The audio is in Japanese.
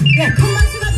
예, 큰박수가